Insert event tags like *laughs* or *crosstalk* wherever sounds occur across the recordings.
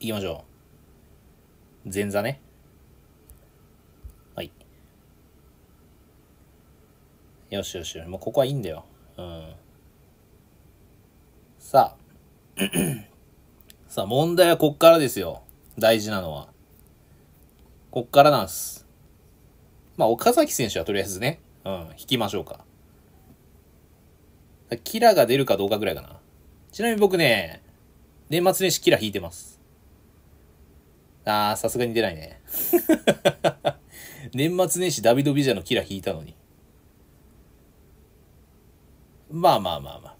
行きましょう。前座ね。はい。よしよしよし。もうここはいいんだよ。うん。さあ。さあ、問題はこっからですよ。大事なのは。こっからなんす。まあ、岡崎選手はとりあえずね、うん、引きましょうか。キラが出るかどうかぐらいかな。ちなみに僕ね、年末年始キラ引いてます。あー、さすがに出ないね。*laughs* 年末年始ダビド・ビジャのキラ引いたのに。まあまあまあまあ。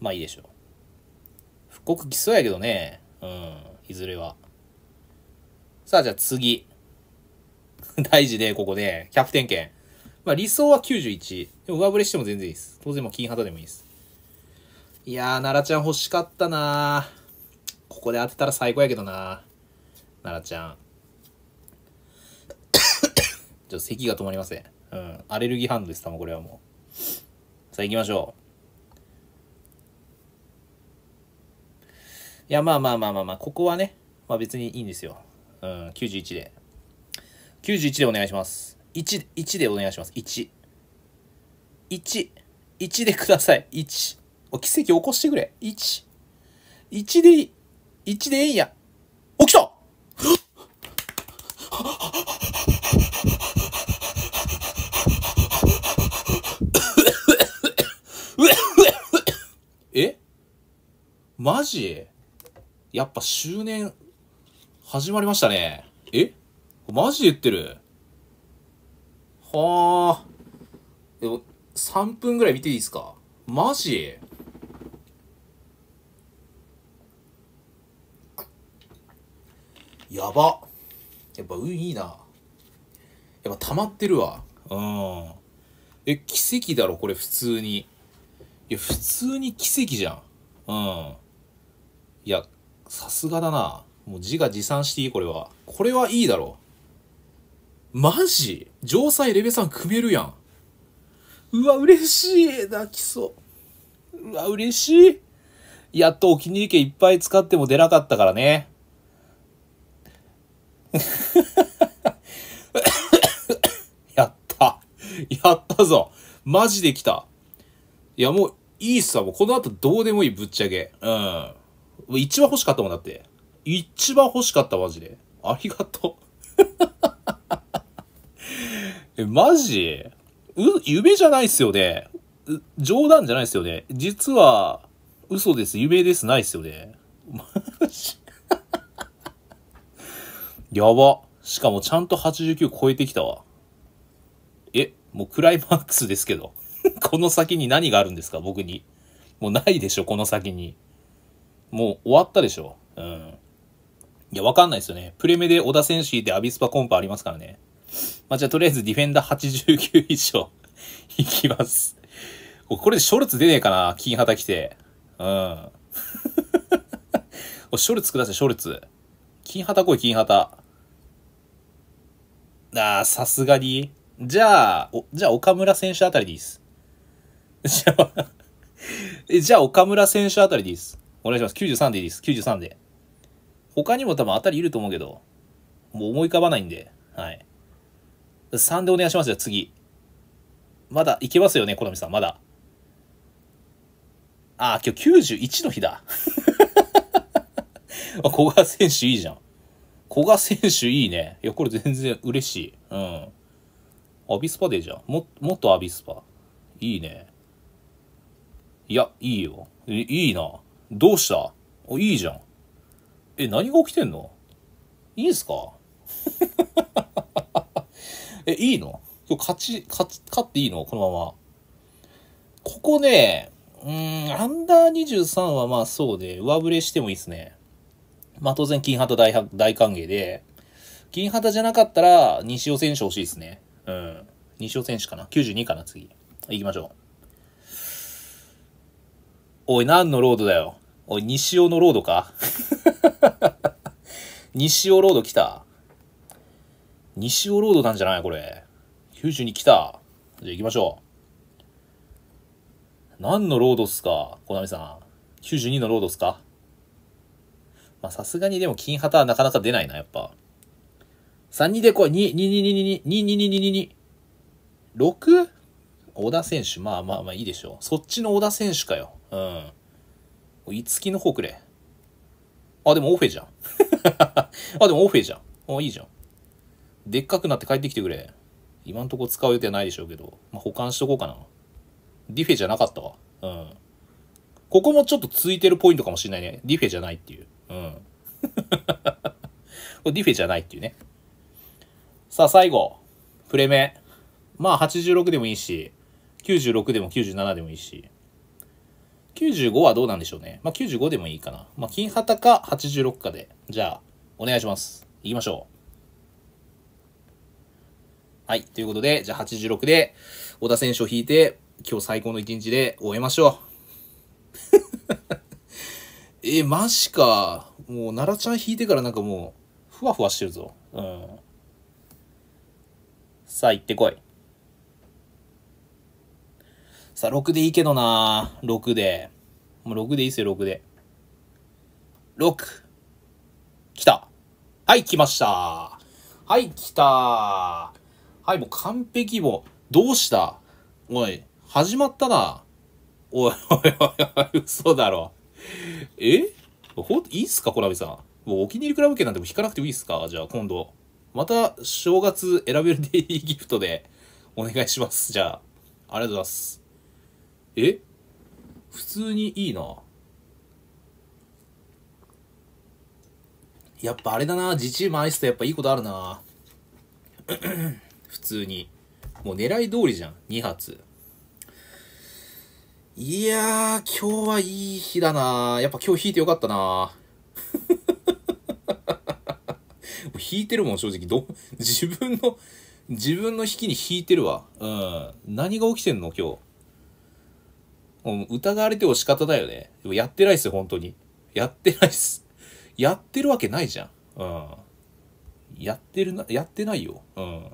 まあいいでしょう。復刻来そうやけどね。うん、いずれは。さあじゃあ次。*laughs* 大事で、ここで、キャプテン権。まあ理想は91。でも上振れしても全然いいです。当然もう金旗でもいいです。いやー、奈良ちゃん欲しかったなここで当てたら最高やけどな奈良ちゃん。*coughs* ちょっと咳が止まりません。うん。アレルギー反応です、多分これはもう。さあ行きましょう。いや、まあまあまあまあまあ、ここはね、まあ別にいいんですよ。うん、91で。91でお願いします。1、1でお願いします。1。1。1でください。1。お、奇跡起こしてくれ。1。1でいい。1でいいんや。起きた。え？マジ？やっぱ周年始まりましたね。え？マジ言ってる？はあ。でも、3分ぐらい見ていいですか？マジ？やば。やっぱ運いいな。やっぱ溜まってるわ。うん。え、奇跡だろ、これ普通に。いや、普通に奇跡じゃん。うん。いや、さすがだな。もう自画自賛していいこれは。これはいいだろ。マジ？城西レベさん組めるやん。うわ、嬉しい。泣きそう。うわ、嬉しい。やっとお気に入り券いっぱい使っても出なかったからね。*laughs* やった。やったぞ。マジで来た。いや、もう、いいっすわ。もうこの後どうでもいい、ぶっちゃけ。うん。一番欲しかったもんだって。一番欲しかった、マジで。ありがとう。*laughs* え、マジ？う、夢じゃないっすよね。冗談じゃないっすよね。実は、嘘です。夢です。ないっすよね。マジ？やば。しかもちゃんと89超えてきたわ。え、もうクライマックスですけど。*laughs* この先に何があるんですか？僕に。もうないでしょこの先に。もう終わったでしょうん。いや、わかんないですよね。プレメで小田選手いてアビスパコンパありますからね。まあ、じゃあとりあえずディフェンダー89以上 *laughs* いきます。これでショルツ出ねえかな？金旗来て。うん。*laughs* ショルツください、ショルツ。金旗来い、金旗。ああ、さすがに。じゃあ、お、じゃあ岡村選手あたりでいいです。*laughs* じゃあ、岡村選手あたりでいいです。お願いします。93でいいです。93で。他にも多分当たりいると思うけど、もう思い浮かばないんで、はい。3でお願いしますよ、次。まだいけますよね、好みさん、まだ。ああ、今日91の日だ。*laughs* あ古賀選手いいじゃん。古賀選手いいね。いや、これ全然嬉しい。うん。アビスパでじゃん。も、もっとアビスパ。いいね。いや、いいよ。いいな。どうした？お、いいじゃん。え、何が起きてんの？いいんすか？*laughs* え、いいの？今日勝ち、勝ち、勝っていいの？このまま。ここね、うん、アンダー23はまあそうで、上振れしてもいいっすね。まあ当然金旗大大歓迎で、金旗じゃなかったら西尾選手欲しいですね。うん。西尾選手かな ?92 かな次。行きましょう。おい、何のロードだよ。おい、西尾のロードか *laughs* 西尾ロード来た。西尾ロードなんじゃないこれ。92来た。じゃあ行きましょう。何のロードっすか小波さん。92のロードっすかまあさすがにでも金旗はなかなか出ないな、やっぱ。3、2で来い。2、2、2、2、2、2、2、2、2、2、2、6? 小田選手、まあまあまあいいでしょう。そっちの小田選手かよ。うん。いつきの方くれ。あ、でもオフェじゃん。*laughs* あ、でもオフェじゃん。あ、いいじゃん。でっかくなって帰ってきてくれ。今んとこ使う予定ないでしょうけど、まあ、保管しとこうかな。ディフェじゃなかったわ。うん。ここもちょっとついてるポイントかもしれないね。ディフェじゃないっていう。うん。*laughs* これディフェじゃないっていうね。さあ、最後。プレメ。まあ、86でもいいし、96でも97でもいいし。95はどうなんでしょうね。まあ、95でもいいかな。まあ、金旗か86かで。じゃあ、お願いします。行きましょう。はい。ということで、じゃあ86で、小田選手を引いて、今日最高の一日で終えましょう。え、マジか。もう、奈良ちゃん引いてからなんかもう、ふわふわしてるぞ。うん。さあ、行ってこい。さあ、6でいいけどな6で。もう6でいいっすよ、6で。6。来た。はい、来ました。はい、来た。はい、もう完璧も。どうした？おい、始まったな。おい、おい、おい、おい、嘘だろ。*laughs* え？ほ、いいっすか、コナミさん？もうお気に入りクラブ券なんても引かなくてもいいっすか？じゃあ今度。また、正月選べるデイリーギフトでお願いします。じゃあ、ありがとうございます。え？普通にいいな。やっぱあれだな、自チームアイスとやっぱいいことあるな。*coughs* 普通に。もう狙い通りじゃん、2発。いやー、今日はいい日だなやっぱ今日引いてよかったな引いてるもん、正直。ど、自分の、自分の引きに引いてるわ。うん。何が起きてんの、今日。疑われても仕方だよね。でもやってないっすよ、本当に。やってないっす。やってるわけないじゃん。うん。やってるな、やってないよ。うん。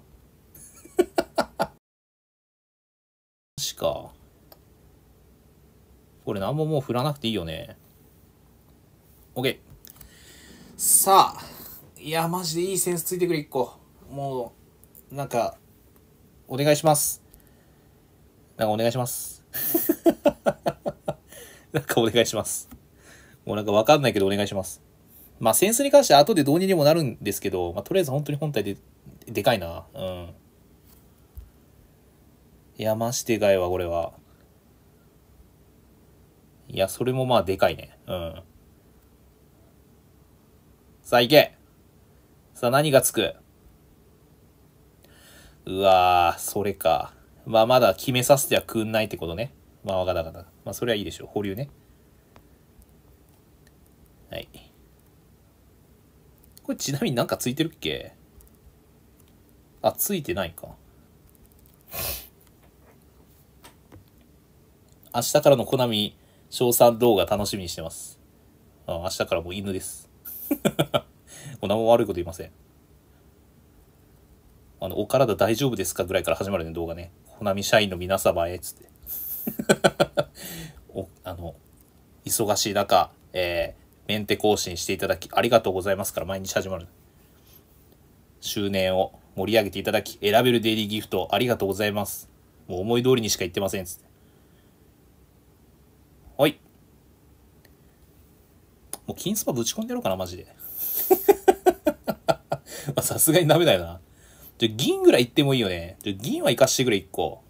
しか。これ何ももう振らなくていいよね。OK。さあ。いや、マジでいいセンスついてくれ、一個。もう、なんか、お願いします。なんかお願いします。*laughs* なんかお願いします。もうなんかわかんないけどお願いします。まあセンスに関しては後でどうにでもなるんですけど、まあとりあえず本当に本体で、でかいな。うん。いや、ましてかいわ、これは。いや、それもまあでかいね。うん。さあ行けさあ何がつく？うわー、それか。まあまだ決めさせてはくんないってことね。まあわかったわかった。まあそれはいいでしょう。保留ね。はい。これちなみになんかついてるっけ？あ、ついてないか。明日からのコナミ賞賛動画楽しみにしてます。あ明日からもう犬です。*laughs* 何も悪いこと言いません。あの、お体大丈夫ですかぐらいから始まるね、動画ね。コナミ社員の皆様へ、つって。*laughs* お、あの、忙しい中、えー、メンテ更新していただき、ありがとうございますから毎日始まる。周年を盛り上げていただき、選べるデイリーギフト、ありがとうございます。もう思い通りにしか言ってません、つって。はい。もう金スパぶち込んでやろうかな、マジで。*laughs* さすがにダメだよな。じゃ、銀ぐらい行ってもいいよね。じゃ、銀は行かしてくれ、1個。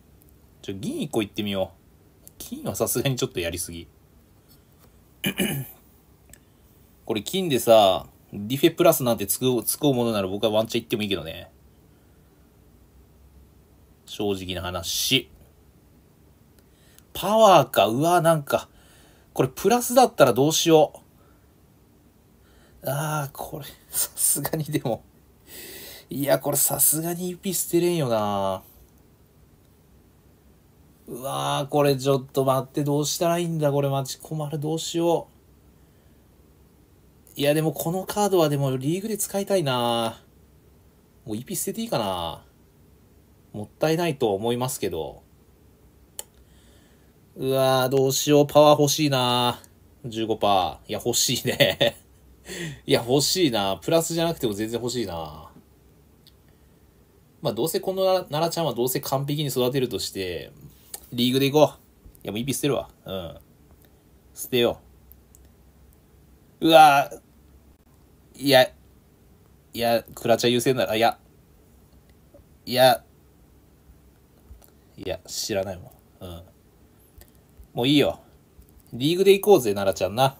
じゃ、銀1個行ってみよう。金はさすがにちょっとやりすぎ。*coughs* これ金でさ、ディフェプラスなんてつく、つこうものなら僕はワンチャン行ってもいいけどね。正直な話。パワーか。うわ、なんか。これプラスだったらどうしよう。ああ、これ、さすがにでも。いや、これさすがに EP 捨てれんよな。うわー、これちょっと待って、どうしたらいいんだ、これマジ困る、どうしよう。いや、でもこのカードはでもリーグで使いたいな。もう EP 捨てていいかな。もったいないと思いますけど。うわー、どうしよう、パワー欲しいな。15%。いや、欲しいね。いや、欲しいな。プラスじゃなくても全然欲しいな。まあ、どうせこの奈良ちゃんはどうせ完璧に育てるとして、リーグで行こう。いや、もう一匹捨てるわ。うん。捨てよう。うわいや、いや、クラチャ優先なら、いや、いや、いや、知らないもん。うん。もういいよ。リーグで行こうぜ、奈良ちゃんな。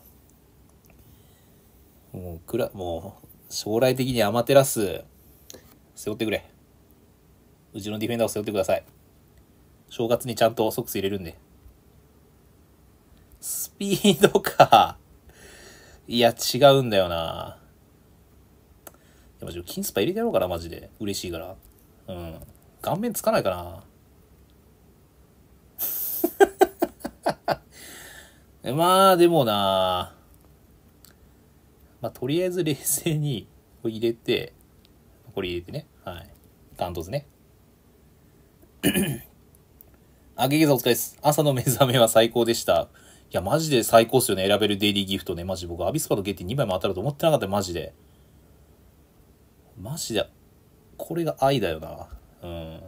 もう、くら、もう、将来的にアマテラス、背負ってくれ。うちのディフェンダーを背負ってください。正月にちゃんとソックス入れるんで。スピードか。いや、違うんだよな。いや、マジ金スパ入れてやろうかな、マジで。嬉しいから。うん。顔面つかないかな。*laughs* まあ、でもなまあ、とりあえず冷静に入れて、これ入れてね。はい。ガントズね。*clears throat* あげげざお疲れです。朝の目覚めは最高でした。いや、マジで最高っすよね。選べるデイリーギフトね。マジ僕、アビスパとゲッティ2枚も当たると思ってなかったマジで。マジで、これが愛だよな。うん。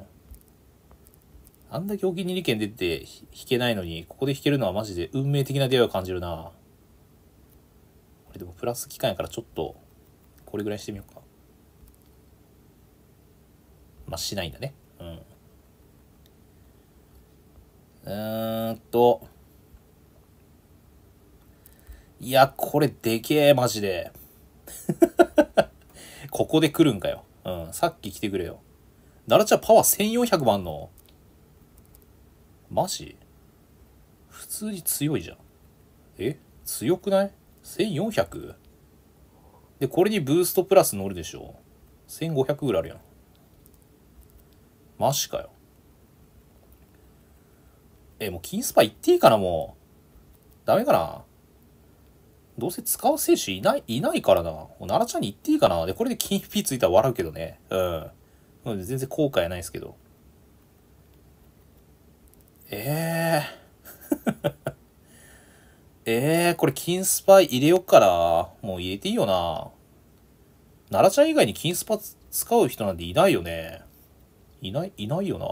あんだけお気に入り券出て弾けないのに、ここで弾けるのはマジで運命的な出会いを感じるな。これでもプラス期間やからちょっと、これぐらいしてみようか。まあ、しないんだね。うん。うーんと。いや、これでけえ、マジで。*laughs* ここで来るんかよ。うん、さっき来てくれよ。奈良ちゃんパワー1400万の？マジ？普通に強いじゃん。え？強くない？?1400? で、これにブーストプラス乗るでしょ ?1500 ぐらいあるやん。マジかよ。え、もう金スパ行っていいかなもう。ダメかなどうせ使う選手いない、いないからな。奈良ちゃんに行っていいかなで、これで金ピついたら笑うけどね。うん。全然後悔ないですけど。ええー、ええー、これ金スパ入れよっかな。もう入れていいよな。奈良ちゃん以外に金スパ使う人なんていないよね。いない、いないよな。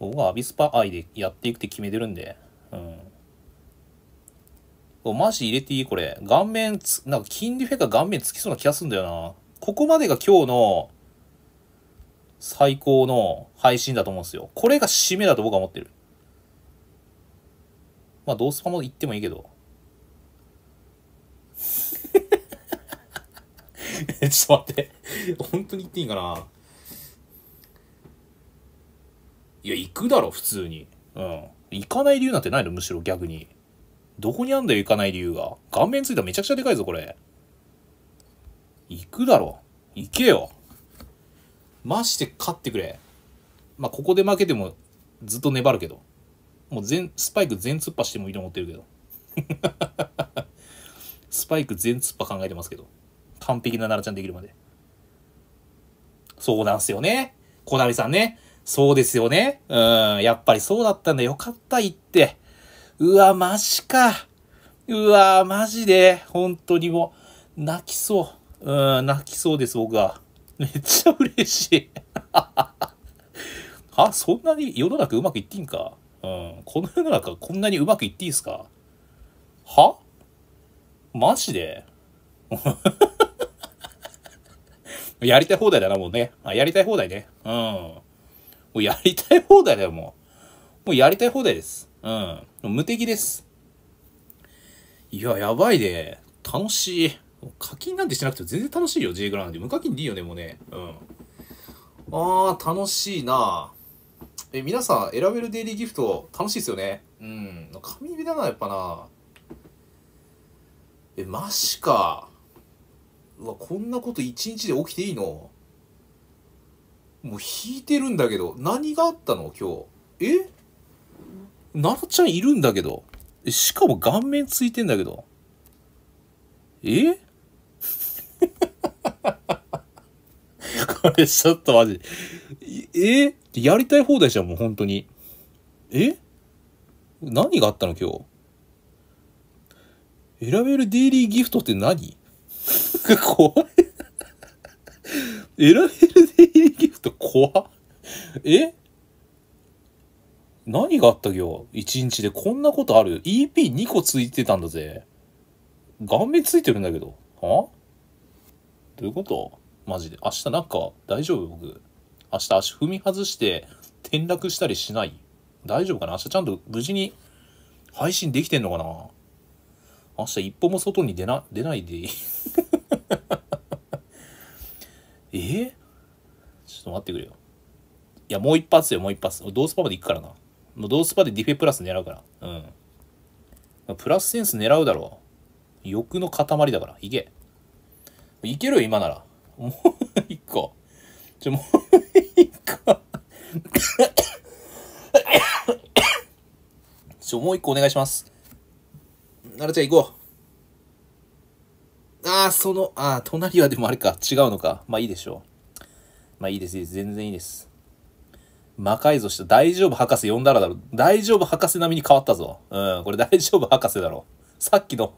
僕はアビスパ愛でやっていくって決めてるんで。うん。マジ入れていい？これ。顔面つ、なんか金ディフェが顔面つきそうな気がするんだよな。ここまでが今日の最高の配信だと思うんですよ。これが締めだと僕は思ってる。まあ、ドースパも言ってもいいけど。*laughs* ちょっと待って。本当に言っていいかないや、行くだろ、普通に。うん。行かない理由なんてないのむしろ逆に。どこにあんだよ、行かない理由が。顔面ついたらめちゃくちゃでかいぞ、これ。行くだろ。行けよ。マジで勝ってくれ。まあ、ここで負けてもずっと粘るけど。もう全、スパイク全突破してもいいと思ってるけど。*laughs* スパイク全突破考えてますけど。完璧な奈良ちゃんできるまで。そうなんすよね。小なみさんね。そうですよね。うん、やっぱりそうだったんだ。よかった、言って。うわ、マジか。うわ、マジで。本当にもう、泣きそう。うん、泣きそうです、僕は。めっちゃ嬉しい。*laughs* はそんなに世の中うまくいっていいんか？うん。この世の中こんなにうまくいっていいですか？は？マジで？*laughs* やりたい放題だな、もうね。あ、やりたい放題ね。うん。もうやりたい放題だよ、もう。もうやりたい放題です。うん。無敵です。いや、やばいで。楽しい。課金なんてしなくて全然楽しいよ、J グラウンド無課金でいいよね、もうね。うん。あー、楽しいなえ、皆さん、選べるデイリーギフト、楽しいですよね？うん。神指だな、やっぱな。え、マジか。うわ、こんなこと一日で起きていいの？もう引いてるんだけど、何があったの？今日。え？奈良ちゃんいるんだけど。しかも顔面ついてんだけど。え？*laughs* これちょっとマジ。え？やりたい放題じゃん、もう本当に。え？何があったの今日？選べるデイリーギフトって何？*laughs* 怖い。選べるデイリーギフト怖え？何があったよ一日でこんなことある ?EP2 個ついてたんだぜ。顔面ついてるんだけど。は？どういうこと？マジで。明日なんか大丈夫？僕。明日足踏み外して転落したりしない？大丈夫かな？明日ちゃんと無事に配信できてんのかな？明日一歩も外に出な、出ないでいい？*laughs* え、ちょっと待ってくれよ。いや、もう一発よ、もう一発。ドースパまで行くからな。もうドースパでディフェプラス狙うから。うん。プラスセンス狙うだろう。欲の塊だから。いけ。いけるよ、今なら。もう一個。ちょ、もう。*coughs* ちょ、もう一個お願いします。ならちゃん行こう。ああ、その、ああ、隣はでもあれか。違うのか。まあいいでしょう。まあいいです、いいです。全然いいです。魔改造した大丈夫博士呼んだらだろ。大丈夫博士並みに変わったぞ。うん、これ大丈夫博士だろ。さっきの